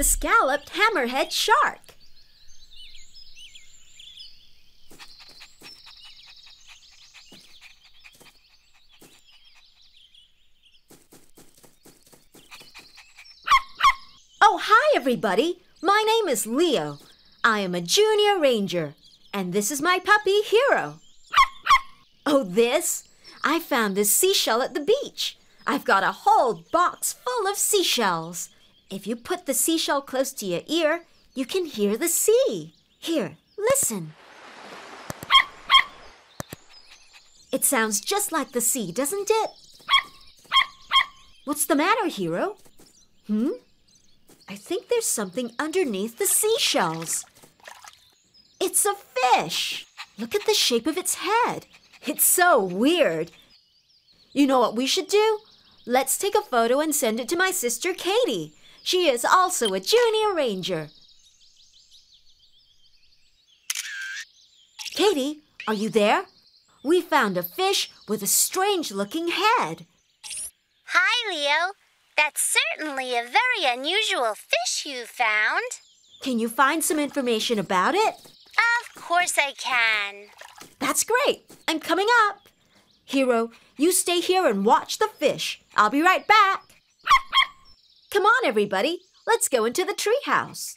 the scalloped hammerhead shark. Oh, hi, everybody. My name is Leo. I am a junior ranger, and this is my puppy, Hero. Oh, this? I found this seashell at the beach. I've got a whole box full of seashells. If you put the seashell close to your ear, you can hear the sea. Here, listen. It sounds just like the sea, doesn't it? What's the matter, Hero? Hmm? I think there's something underneath the seashells. It's a fish. Look at the shape of its head. It's so weird. You know what we should do? Let's take a photo and send it to my sister Katie. She is also a junior ranger. Katie, are you there? We found a fish with a strange looking head. Hi, Leo. That's certainly a very unusual fish you found. Can you find some information about it? Of course I can. That's great. I'm coming up. Hero, you stay here and watch the fish. I'll be right back. Come on, everybody. Let's go into the treehouse.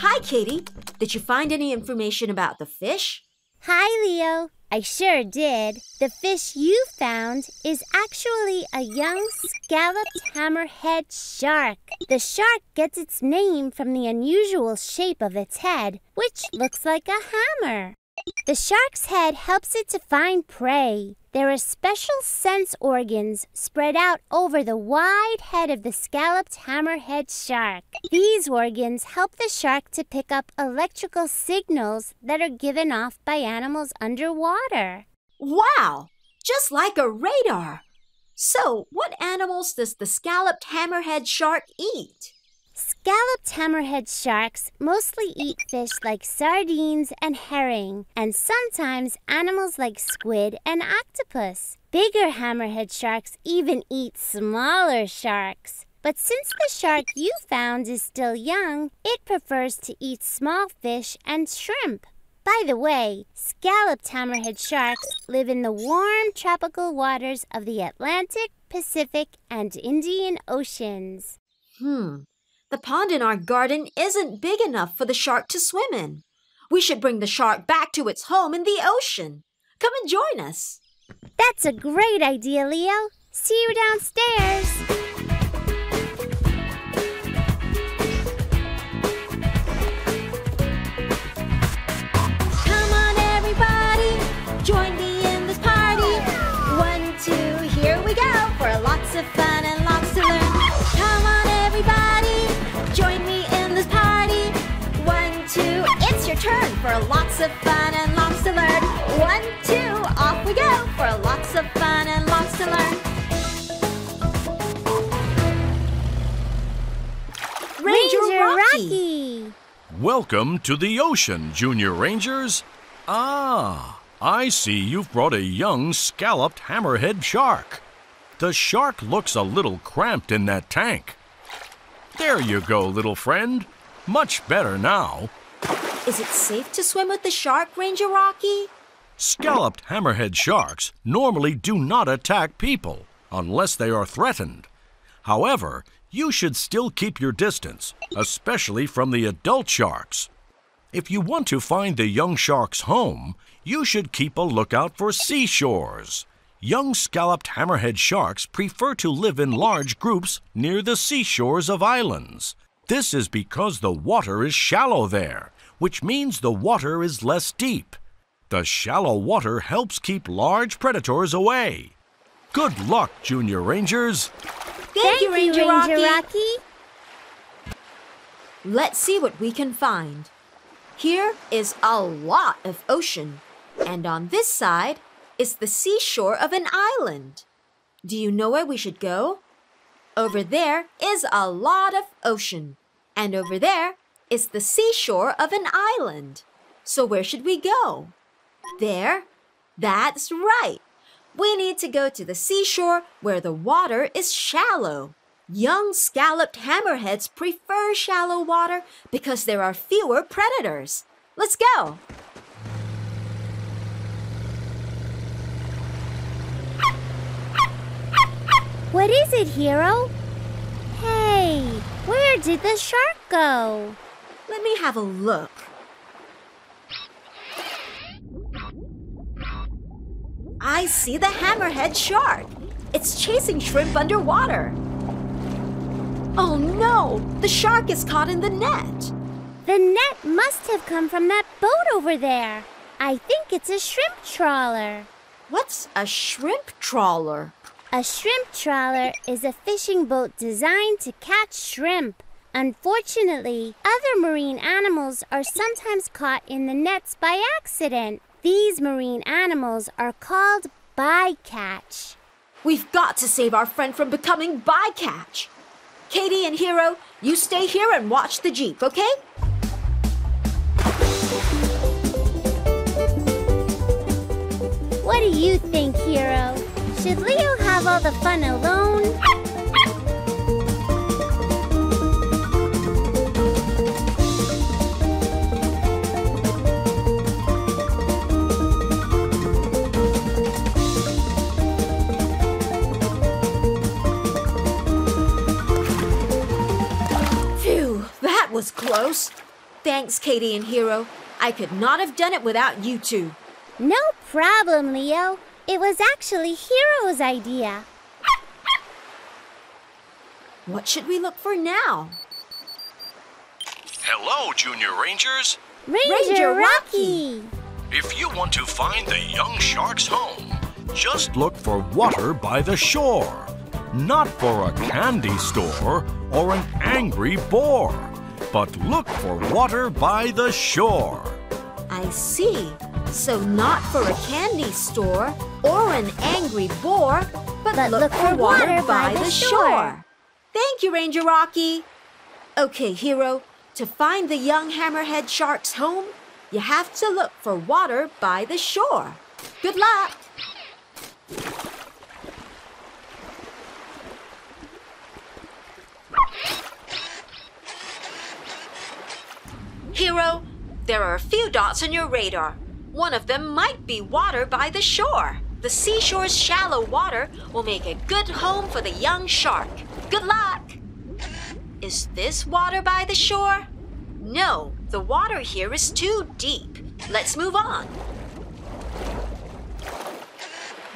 Hi, Katie. Did you find any information about the fish? Hi, Leo. I sure did. The fish you found is actually a young scalloped hammerhead shark. The shark gets its name from the unusual shape of its head, which looks like a hammer. The shark's head helps it to find prey. There are special sense organs spread out over the wide head of the scalloped hammerhead shark. These organs help the shark to pick up electrical signals that are given off by animals underwater. Wow! Just like a radar. So, what animals does the scalloped hammerhead shark eat? Scalloped hammerhead sharks mostly eat fish like sardines and herring, and sometimes animals like squid and octopus. Bigger hammerhead sharks even eat smaller sharks. But since the shark you found is still young, it prefers to eat small fish and shrimp. By the way, scalloped hammerhead sharks live in the warm tropical waters of the Atlantic, Pacific, and Indian Oceans. Hmm. The pond in our garden isn't big enough for the shark to swim in. We should bring the shark back to its home in the ocean. Come and join us. That's a great idea, Leo. See you downstairs. For lots of fun and lots to learn. One, two, off we go for lots of fun and lots to learn. Ranger, Rocky. Welcome to the ocean, Junior Rangers. Ah, I see you've brought a young scalloped hammerhead shark. The shark looks a little cramped in that tank. There you go, little friend. Much better now. Is it safe to swim with the shark, Ranger Rocky? Scalloped hammerhead sharks normally do not attack people unless they are threatened. However, you should still keep your distance, especially from the adult sharks. If you want to find the young shark's home, you should keep a lookout for seashores. Young scalloped hammerhead sharks prefer to live in large groups near the seashores of islands. This is because the water is shallow there, which means the water is less deep. The shallow water helps keep large predators away. Good luck, Junior Rangers! Thank, you, Ranger, Rocky. Rocky. Let's see what we can find. Here is a lot of ocean, and on this side is the seashore of an island. Do you know where we should go? Over there is a lot of ocean, and over there is the seashore of an island. So where should we go? There? That's right. We need to go to the seashore where the water is shallow. Young scalloped hammerheads prefer shallow water because there are fewer predators. Let's go. What is it, Hero? Hey, where did the shark go? Let me have a look. I see the hammerhead shark. It's chasing shrimp underwater. Oh no! The shark is caught in the net. The net must have come from that boat over there. I think it's a shrimp trawler. What's a shrimp trawler? A shrimp trawler is a fishing boat designed to catch shrimp. Unfortunately, other marine animals are sometimes caught in the nets by accident. These marine animals are called bycatch. We've got to save our friend from becoming bycatch. Katie and Hero, you stay here and watch the Jeep, okay? What do you think, Hero? Should Leo have all the fun alone? Close. Thanks, Katie and Hero. I could not have done it without you two. No problem, Leo. It was actually Hero's idea. What should we look for now? Hello, Junior Rangers. Ranger, Ranger Rocky. Rocky. If you want to find the young shark's home, just look for water by the shore. Not for a candy store or an angry boar, but look for water by the shore. I see. So not for a candy store or an angry boar, but, But look, for water, by, the shore. shore. Thank you, Ranger Rocky. Okay, Hero, to find the young hammerhead shark's home, you have to look for water by the shore. Good luck. Hero, there are a few dots on your radar. One of them might be water by the shore. The seashore's shallow water will make a good home for the young shark. Good luck! Is this water by the shore? No, the water here is too deep. Let's move on.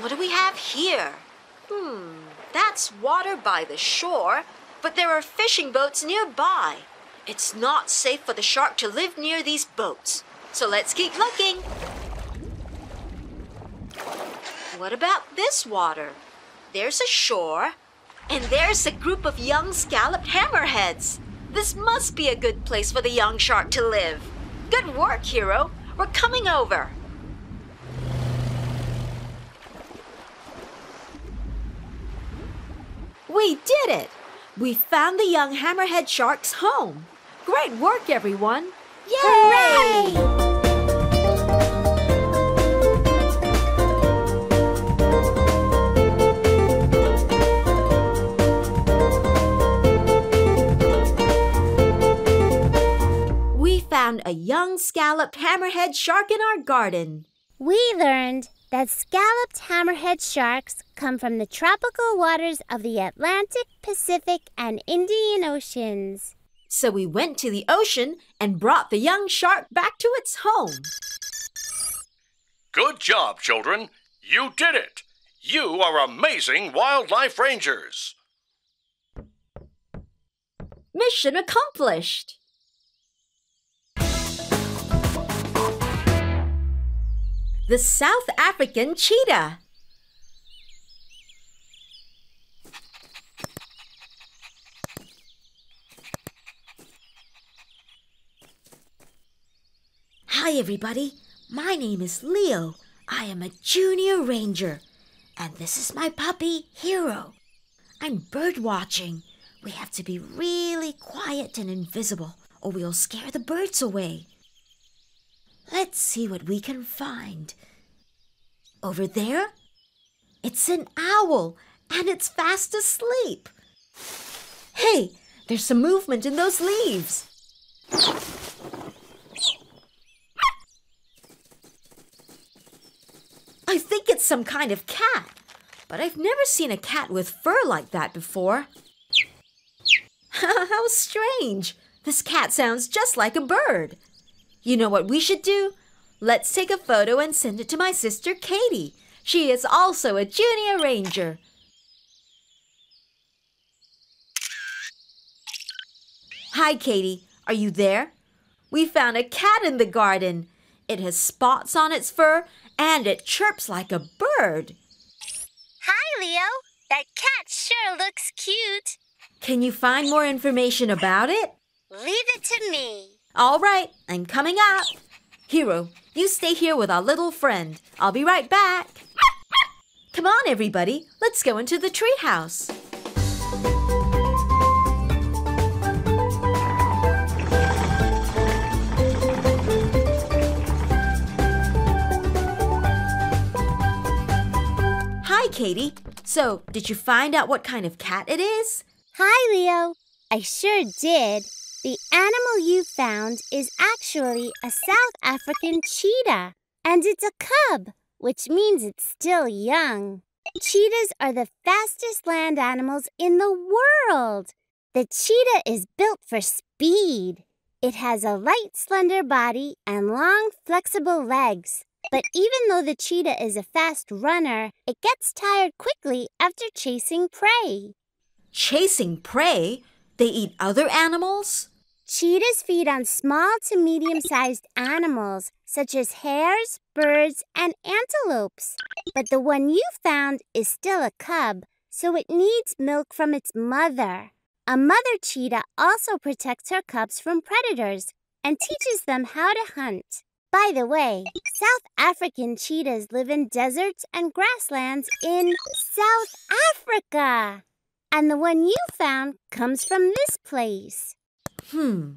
What do we have here? Hmm, that's water by the shore, but there are fishing boats nearby. It's not safe for the shark to live near these boats. So let's keep looking. What about this water? There's a shore, and there's a group of young scalloped hammerheads. This must be a good place for the young shark to live. Good work, Hero. We're coming over. We did it! We found the young hammerhead shark's home. Great work, everyone! Yay! Hooray! We found a young scalloped hammerhead shark in our garden. We learned that scalloped hammerhead sharks come from the tropical waters of the Atlantic, Pacific, and Indian Oceans. So we went to the ocean and brought the young shark back to its home. Good job, children. You did it. You are amazing wildlife rangers. Mission accomplished! The South African cheetah. Hi, everybody. My name is Leo. I am a junior ranger. And this is my puppy, Hero. I'm bird watching. We have to be really quiet and invisible, or we'll scare the birds away. Let's see what we can find. Over there, it's an owl, and it's fast asleep. Hey, there's some movement in those leaves. I think it's some kind of cat, but I've never seen a cat with fur like that before. How strange! This cat sounds just like a bird. You know what we should do? Let's take a photo and send it to my sister Katie. She is also a junior ranger. Hi, Katie. Are you there? We found a cat in the garden. It has spots on its fur and it chirps like a bird. Hi, Leo. That cat sure looks cute. Can you find more information about it? Leave it to me. All right, I'm coming up. Hero, you stay here with our little friend. I'll be right back. Come on, everybody. Let's go into the treehouse. Katie. So, did you find out what kind of cat it is? Hi, Leo. I sure did. The animal you found is actually a South African cheetah, and it's a cub, which means it's still young. Cheetahs are the fastest land animals in the world. The cheetah is built for speed. It has a light, slender body and long, flexible legs. But even though the cheetah is a fast runner, it gets tired quickly after chasing prey. Chasing prey? They eat other animals? Cheetahs feed on small to medium sized animals such as hares, birds, and antelopes. But the one you found is still a cub, so it needs milk from its mother. A mother cheetah also protects her cubs from predators and teaches them how to hunt. By the way, South African cheetahs live in deserts and grasslands in South Africa. And the one you found comes from this place. Hmm.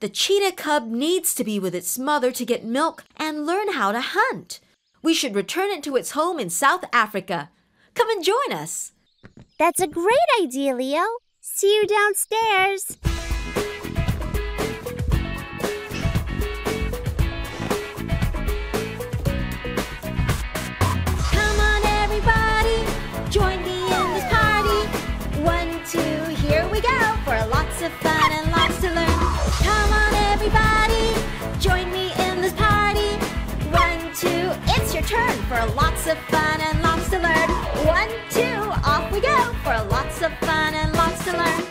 The cheetah cub needs to be with its mother to get milk and learn how to hunt. We should return it to its home in South Africa. Come and join us. That's a great idea, Leo. See you downstairs. For lots of fun and lots to learn. Come on, everybody, join me in this party. One, two, it's your turn for lots of fun and lots to learn. One, two, off we go for lots of fun and lots to learn.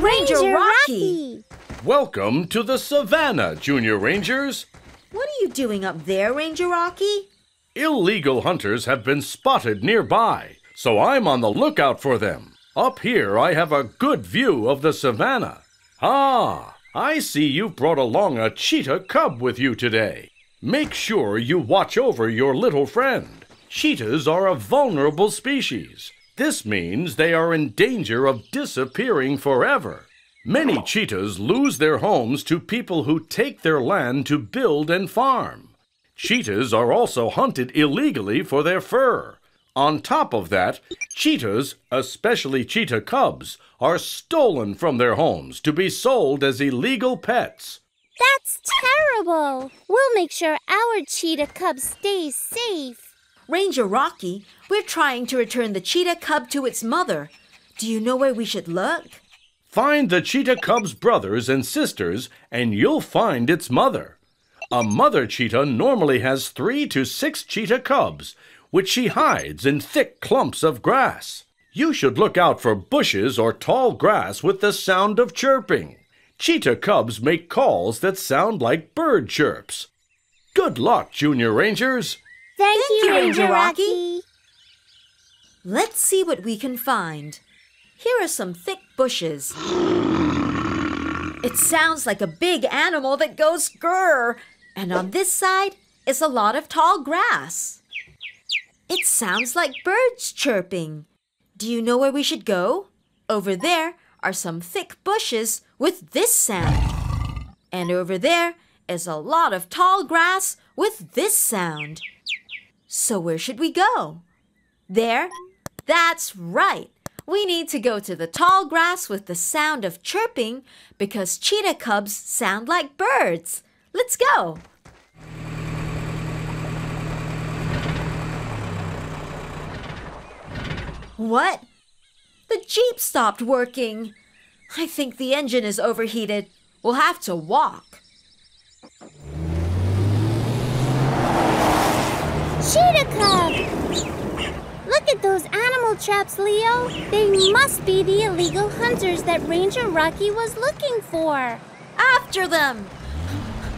Ranger, Rocky. Welcome to the Savannah, Junior Rangers. What are you doing up there, Ranger Rocky? Illegal hunters have been spotted nearby, so I'm on the lookout for them. Up here, I have a good view of the savannah. Ah, I see you've brought along a cheetah cub with you today. Make sure you watch over your little friend. Cheetahs are a vulnerable species. This means they are in danger of disappearing forever. Many cheetahs lose their homes to people who take their land to build and farm. Cheetahs are also hunted illegally for their fur. On top of that, cheetahs, especially cheetah cubs, are stolen from their homes to be sold as illegal pets. That's terrible. We'll make sure our cheetah cub stays safe. Ranger Rocky, we're trying to return the cheetah cub to its mother. Do you know where we should look? Find the cheetah cub's brothers and sisters, and you'll find its mother. A mother cheetah normally has three to six cheetah cubs, which she hides in thick clumps of grass. You should look out for bushes or tall grass with the sound of chirping. Cheetah cubs make calls that sound like bird chirps. Good luck, Junior Rangers! Thank, Thank you, Ranger Rocky. Rocky. Let's see what we can find. Here are some thick bushes. It sounds like a big animal that goes grrr. And on this side is a lot of tall grass. It sounds like birds chirping. Do you know where we should go? Over there are some thick bushes with this sound. And over there is a lot of tall grass with this sound. So where should we go? There? That's right. We need to go to the tall grass with the sound of chirping because cheetah cubs sound like birds. Let's go. What? The Jeep stopped working. I think the engine is overheated. We'll have to walk. Cheetah Cub! Look at those animal traps, Leo. They must be the illegal hunters that Ranger Rocky was looking for. After them!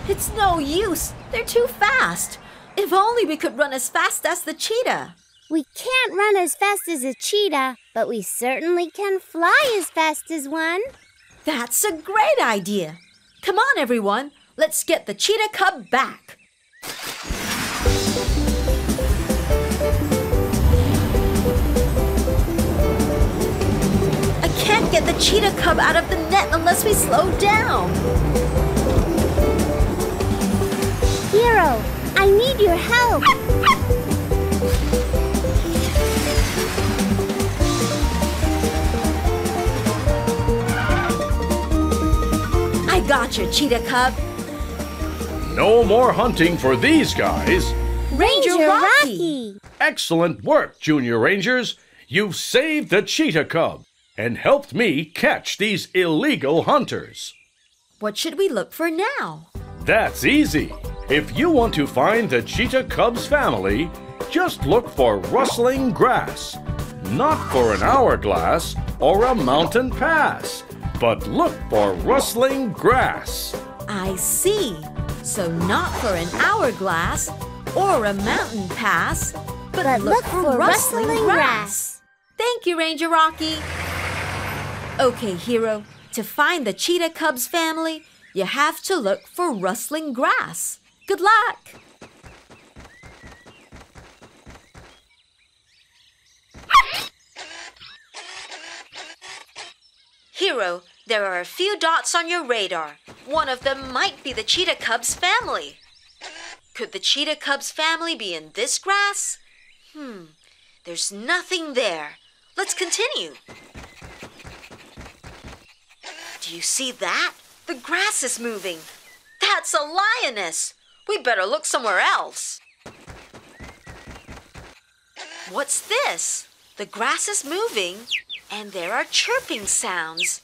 It's no use. They're too fast. If only we could run as fast as the cheetah. We can't run as fast as a cheetah, but we certainly can fly as fast as one. That's a great idea. Come on, everyone. Let's get the cheetah cub back. I can't get the cheetah cub out of the net unless we slow down. Hero, I need your help. I got you, cheetah cub. No more hunting for these guys. Ranger, Rocky. Excellent work, Junior Rangers. You've saved the cheetah cub and helped me catch these illegal hunters. What should we look for now? That's easy. If you want to find the cheetah cub's family, just look for rustling grass. Not for an hourglass or a mountain pass, but look for rustling grass. I see. So not for an hourglass or a mountain pass, but, But look for rustling grass. Thank you, Ranger Rocky. Okay, hero. To find the cheetah cub's family, you have to look for rustling grass. Good luck. Hero, there are a few dots on your radar. One of them might be the cheetah cub's family. Could the cheetah cub's family be in this grass? Hmm, there's nothing there. Let's continue. Do you see that? The grass is moving. That's a lioness. We better look somewhere else. What's this? The grass is moving, and there are chirping sounds.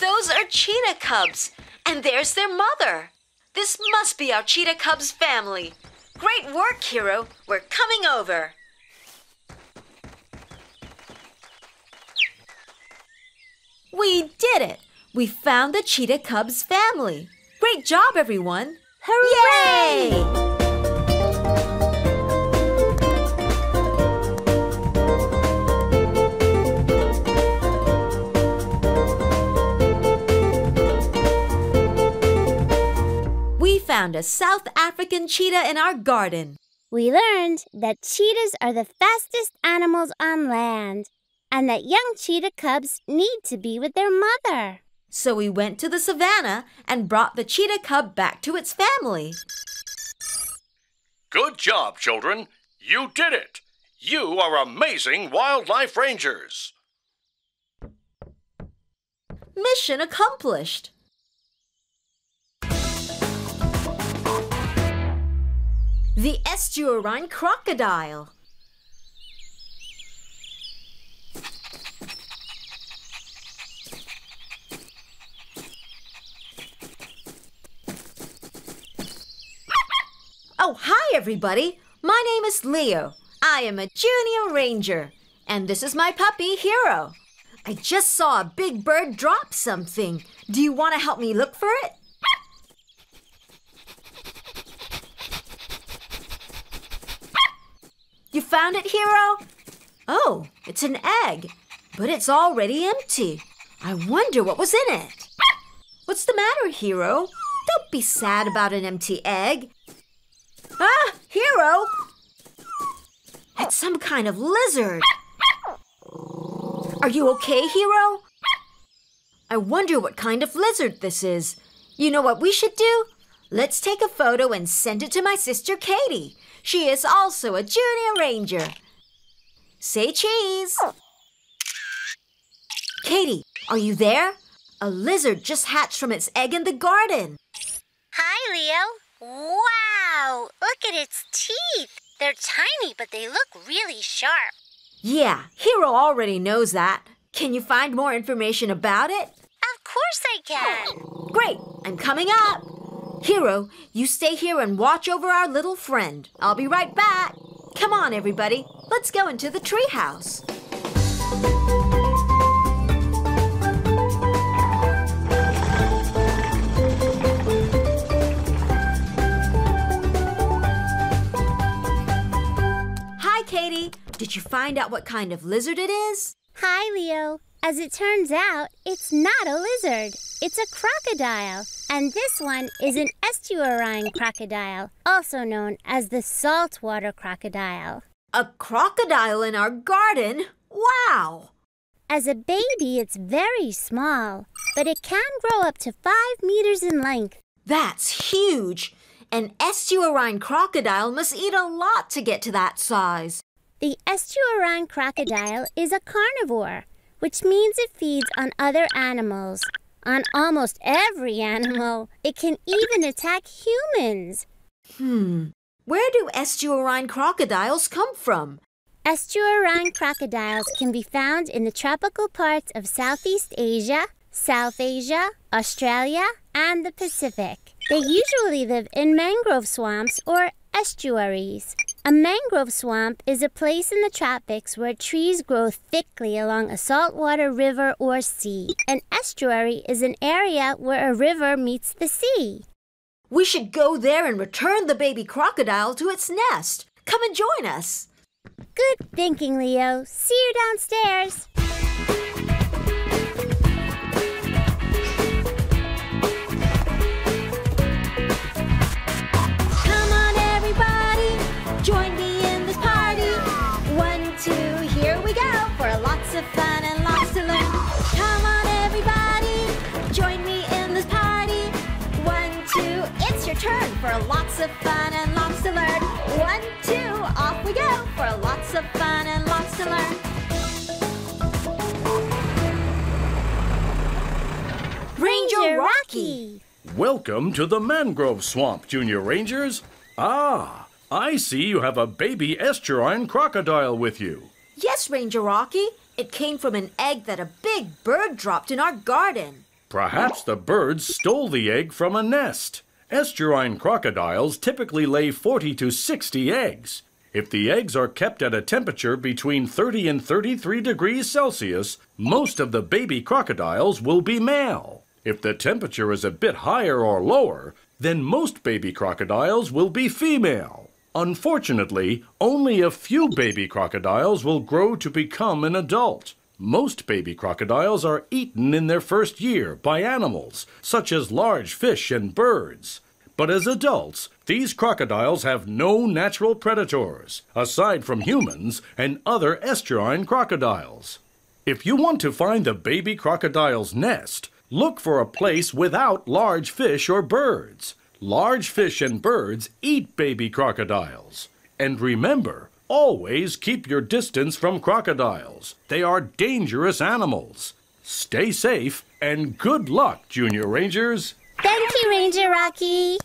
Those are cheetah cubs, and there's their mother. This must be our cheetah cubs family. Great work, Hero. We're coming over. We did it! We found the cheetah cubs family. Great job, everyone! Hooray! We found a South African cheetah in our garden. We learned that cheetahs are the fastest animals on land and that young cheetah cubs need to be with their mother. So we went to the savannah and brought the cheetah cub back to its family. Good job, children. You did it. You are amazing wildlife rangers. Mission accomplished. The estuarine crocodile. Oh, hi, everybody. My name is Leo. I am a junior ranger, and this is my puppy, Hero. I just saw a big bird drop something. Do you want to help me look for it? You found it, Hero? Oh, it's an egg, but it's already empty. I wonder what was in it. What's the matter, Hero? Don't be sad about an empty egg. Ah, Hero! It's some kind of lizard. Are you okay, Hero? I wonder what kind of lizard this is. You know what we should do? Let's take a photo and send it to my sister Katie. She is also a junior ranger. Say cheese. Katie, are you there? A lizard just hatched from its egg in the garden. Hi, Leo. Wow! Look at its teeth. They're tiny, but they look really sharp. Yeah, Hero already knows that. Can you find more information about it? Of course I can. Great, I'm coming up. Hero, you stay here and watch over our little friend. I'll be right back. Come on, everybody. Let's go into the treehouse. Hi, Katie. Did you find out what kind of lizard it is? Hi, Leo. As it turns out, it's not a lizard. It's a crocodile. And this one is an estuarine crocodile, also known as the saltwater crocodile. A crocodile in our garden? Wow! As a baby, it's very small, but it can grow up to five meters in length. That's huge! An estuarine crocodile must eat a lot to get to that size. The estuarine crocodile is a carnivore, which means it feeds on other animals. On almost every animal. It can even attack humans. Hmm. Where do estuarine crocodiles come from? Estuarine crocodiles can be found in the tropical parts of Southeast Asia, South Asia, Australia, and the Pacific. They usually live in mangrove swamps or estuaries. A mangrove swamp is a place in the tropics where trees grow thickly along a saltwater river or sea. An estuary is an area where a river meets the sea. We should go there and return the baby crocodile to its nest. Come and join us. Good thinking, Leo. See you downstairs. Of fun and lots to learn. One, two, off we go for lots of fun and lots to learn. Ranger Rocky. Welcome to the mangrove swamp, Junior Rangers. Ah, I see you have a baby estuarine crocodile with you. Yes, Ranger Rocky. It came from an egg that a big bird dropped in our garden. Perhaps the birds stole the egg from a nest. Estuarine crocodiles typically lay 40 to 60 eggs. If the eggs are kept at a temperature between 30 and 33 degrees Celsius, most of the baby crocodiles will be male. If the temperature is a bit higher or lower, then most baby crocodiles will be female. Unfortunately, only a few baby crocodiles will grow to become an adult. Most baby crocodiles are eaten in their first year by animals, such as large fish and birds. But as adults, these crocodiles have no natural predators, aside from humans and other estuarine crocodiles. If you want to find the baby crocodile's nest, look for a place without large fish or birds. Large fish and birds eat baby crocodiles. And remember, always keep your distance from crocodiles. They are dangerous animals. Stay safe and good luck, Junior Rangers. Thank you, Ranger Rocky.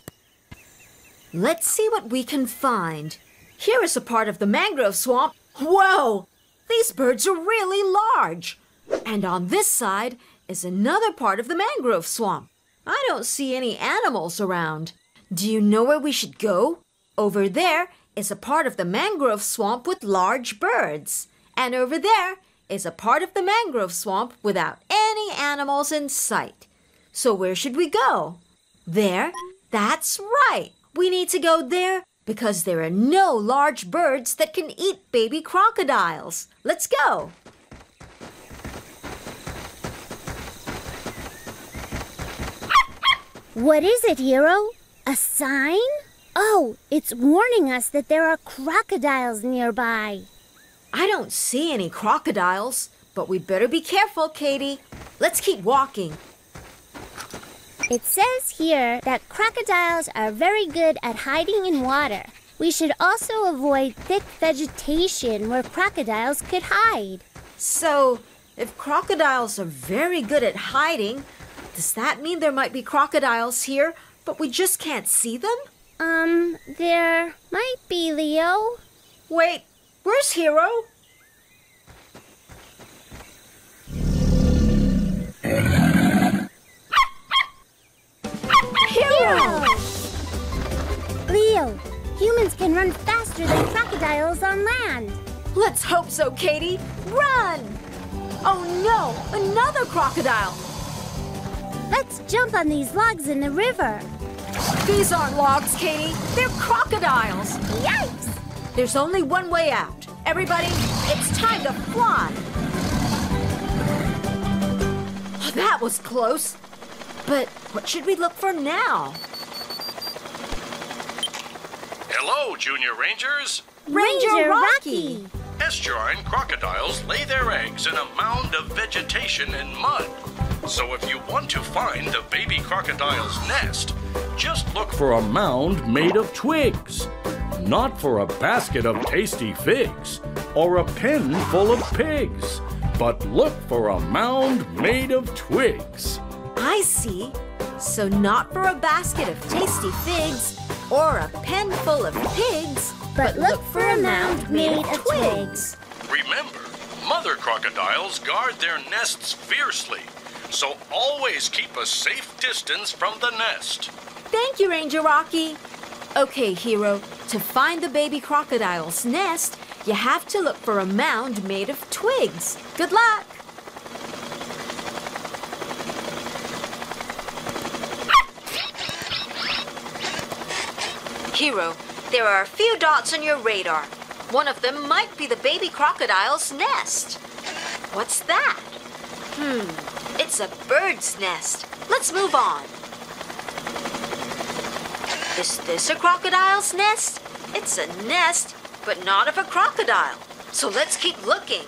Let's see what we can find. Here is a part of the mangrove swamp. Whoa! These birds are really large. And on this side is another part of the mangrove swamp. I don't see any animals around. Do you know where we should go? Over there is a part of the mangrove swamp with large birds. And over there is a part of the mangrove swamp without any animals in sight. So where should we go? There? That's right. We need to go there because there are no large birds that can eat baby crocodiles. Let's go. What is it, Hero? A sign? Oh, it's warning us that there are crocodiles nearby. I don't see any crocodiles, but we better be careful, Katie. Let's keep walking. It says here that crocodiles are very good at hiding in water. We should also avoid thick vegetation where crocodiles could hide. So, if crocodiles are very good at hiding, does that mean there might be crocodiles here, but we just can't see them? Um, there might be, Leo. Wait, where's Hero? Hero! Leo, humans can run faster than crocodiles on land. Let's hope so, Katie. Run! Oh no, another crocodile! Let's jump on these logs in the river. These aren't logs, Katie. They're crocodiles. Yikes! There's only one way out. Everybody, it's time to fly. Oh, that was close. But what should we look for now? Hello, Junior Rangers. Ranger Rocky. Estuarine crocodiles lay their eggs in a mound of vegetation and mud. So if you want to find the baby crocodile's nest, just look for a mound made of twigs. Not for a basket of tasty figs or a pen full of pigs, but look for a mound made of twigs. I see. So, not for a basket of tasty figs or a pen full of pigs, But look for a mound made of twigs. Remember, mother crocodiles guard their nests fiercely, so always keep a safe distance from the nest. Thank you, Ranger Rocky. Okay, Hero, to find the baby crocodile's nest, you have to look for a mound made of twigs. Good luck! Hero, there are a few dots on your radar. One of them might be the baby crocodile's nest. What's that? Hmm, it's a bird's nest. Let's move on. Is this a crocodile's nest? It's a nest, but not of a crocodile. So let's keep looking.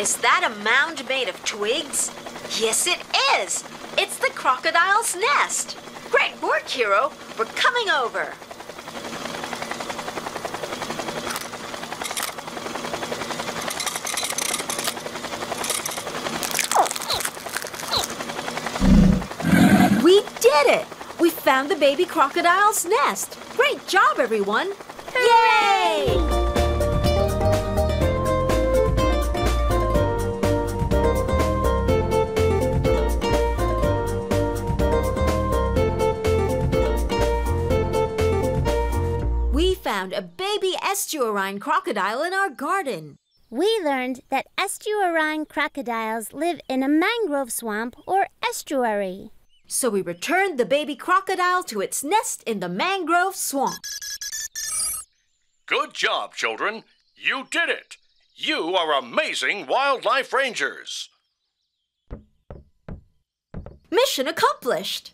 Is that a mound made of twigs? Yes, it is. It's the crocodile's nest. Great work, Hero. We're coming over. We did it! We found the baby crocodile's nest. Great job, everyone! Yay! We found a baby estuarine crocodile in our garden. We learned that estuarine crocodiles live in a mangrove swamp or estuary. So we returned the baby crocodile to its nest in the mangrove swamp. Good job, children. You did it. You are amazing wildlife rangers. Mission accomplished!